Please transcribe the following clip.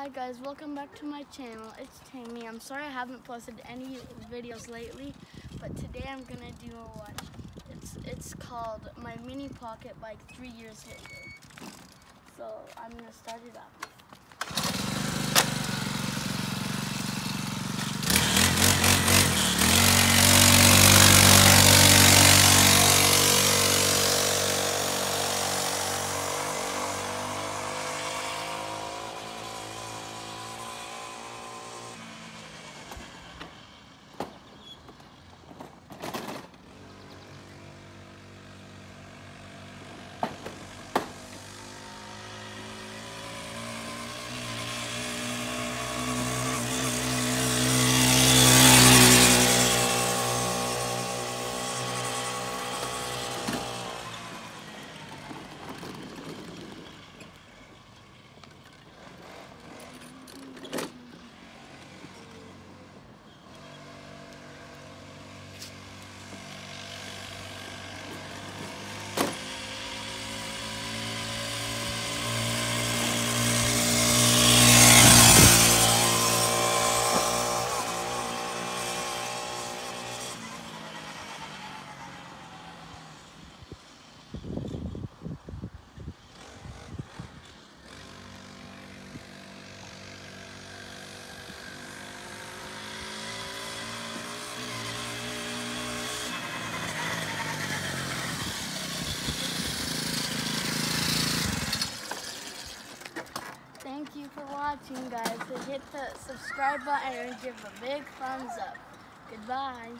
Hi guys, welcome back to my channel. It's Tammy. I'm sorry I haven't posted any videos lately, but today I'm gonna do one. It's it's called my mini pocket bike three years later. So I'm gonna start it up. You for watching guys. So hit the subscribe button and give a big thumbs up. Goodbye.